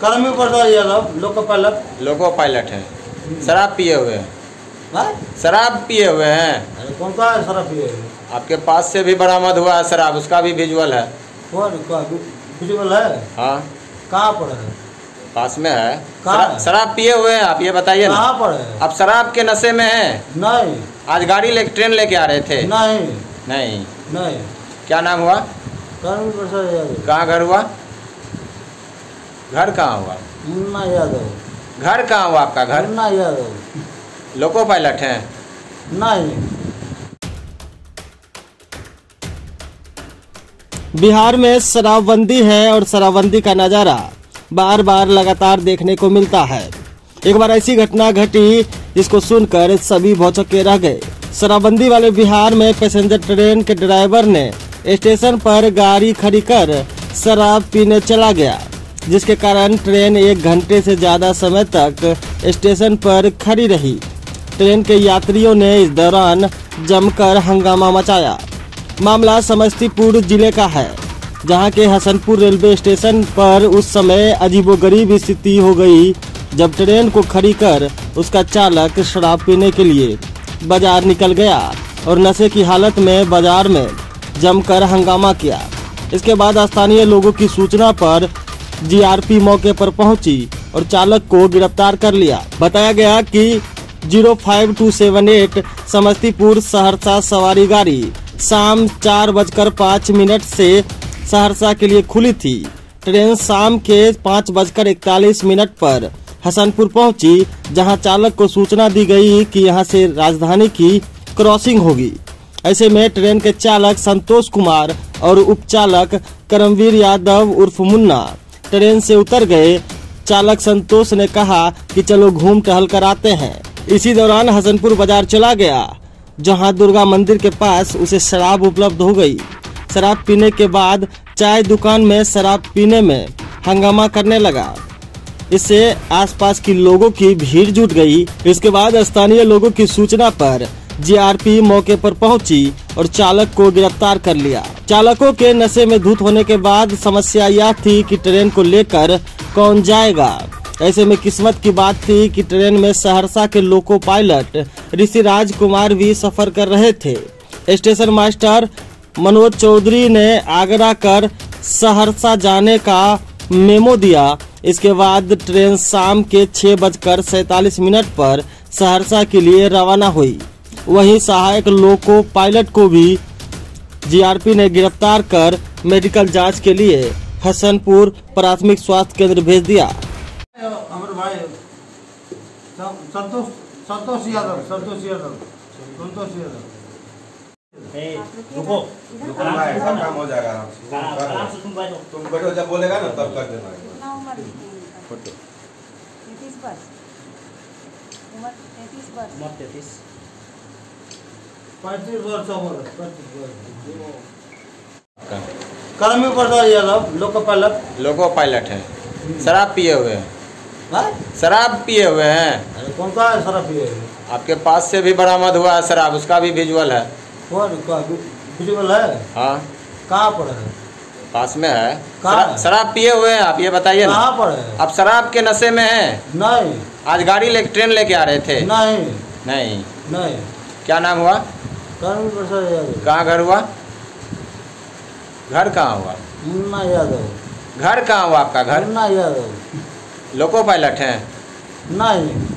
Karmi Prasad Yadav loco pilot loco pilot है। शराब पिए हुए हैं। हाँ? शराब पिए हुए हैं। कौन का है शराब पिए हुए आपके पास से भी बरामद हुआ है शराब उसका भी विजुअल है। कौन का है? हाँ। कहाँ पर है? पास में है। कहाँ शराब पिए हुए हैं आप ये बताइए ना। कहाँ पर है? आप शराब के नशे में हैं। नहीं। आज गाड़ी ले ट्रेन लेके आ रहे थे। नहीं। नहीं। नहीं। क्या नाम हुआ? कहाँ घर हुआ? घर कहाँ हुआ? मुन्ना यादव। घर कहाँ हुआ आपका घर? मुन्ना यादव। लोको पायलट हैं। नहीं। बिहार में शराबबंदी है और शराबबंदी का नज़ारा बार बार लगातार देखने को मिलता है। एक बार ऐसी घटना घटी जिसको सुनकर सभी भौचक्के रह गए। शराबबंदी वाले बिहार में पैसेंजर ट्रेन के ड्राइवर ने स्टेशन पर गाड़ी खड़ी कर शराब पीने चला गया। जिसके कारण ट्रेन एक घंटे से ज़्यादा समय तक स्टेशन पर खड़ी रही। ट्रेन के यात्रियों ने इस दौरान जमकर हंगामा मचाया। मामला समस्तीपुर ज़िले का है, जहाँ के हसनपुर रेलवे स्टेशन पर उस समय अजीबोगरीब स्थिति हो गई, जब ट्रेन को खड़ी कर उसका चालक शराब पीने के लिए बाज़ार निकल गया और नशे की हालत में बाज़ार में जमकर हंगामा किया। इसके बाद स्थानीय लोगों की सूचना पर जीआरपी मौके पर पहुँची और चालक को गिरफ़्तार कर लिया। बताया गया कि zero five two seven eight Samastipur Saharsa सवारी गाड़ी शाम चार बजकर पाँच मिनट से सहरसा के लिए खुली थी। ट्रेन शाम के पाँच बजकर इकतालीस मिनट पर हसनपुर पहुँची, जहाँ चालक को सूचना दी गई कि यहाँ से राजधानी की क्रॉसिंग होगी। ऐसे में ट्रेन के चालक संतोष कुमार और उपचालक करमवीर यादव उर्फ़ मुन्ना ट्रेन से उतर गए। चालक संतोष ने कहा कि चलो घूम टहल कर आते हैं। इसी दौरान हसनपुर बाज़ार चला गया, जहाँ दुर्गा मंदिर के पास उसे शराब उपलब्ध हो गई। शराब पीने के बाद चाय दुकान में शराब पीने में हंगामा करने लगा। इससे आसपास की लोगों की भीड़ जुट गई। इसके बाद स्थानीय लोगों की सूचना पर जीआरपी मौके पर पहुँची और चालक को गिरफ़्तार कर लिया। चालकों के नशे में धूत होने के बाद समस्या यह थी कि ट्रेन को लेकर कौन जाएगा। ऐसे में किस्मत की बात थी कि ट्रेन में सहरसा के लोको पायलट ऋषिराज कुमार भी सफ़र कर रहे थे। स्टेशन मास्टर मनोज चौधरी ने आगरा कर सहरसा जाने का मेमो दिया। इसके बाद ट्रेन शाम के छह बजकर सैतालीस मिनट पर सहरसा के लिए रवाना हुई। वहीं सहायक लोको पायलट को भी जीआरपी ने गिरफ़्तार कर मेडिकल जाँच के लिए हसनपुर प्राथमिक स्वास्थ्य केंद्र भेज दिया। अमर भाई सं- संतोष संतोष यादव संतोष यादव संतोष यादव। रुको। रुको ना सब काम हो जाएगा आराम से। आराम कर आराम लो। से तुम बैठो। तुम बैठो जब बोलेगा ना तब कर देना। वर्ष वर्ष। Karmi Prasad Yadav loco pilot. Loco pilot है। शराब पिए हुए हैं। हाँ? शराब पिए हुए हैं। कौन का है शराब पिए हुए? आपके पास से भी बरामद हुआ है शराब उसका भी विजुअल है। का विजिबल है? हाँ। कहाँ पर है? पास में है। शराब पिए हुए हैं आप ये बताइए ना। कहाँ पर है? आप शराब के नशे में हैं। नहीं। आज गाड़ी ले ट्रेन लेके आ रहे थे। नहीं। नहीं। नहीं। क्या नाम हुआ? प्रसाद यादव। कहाँ घर हुआ? घर कहाँ हुआ? मुन्ना यादव। घर कहाँ हुआ आपका घर? मुन्ना यादव। लोको पायलट हैं। नहीं।